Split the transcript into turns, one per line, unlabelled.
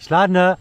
Ich lade.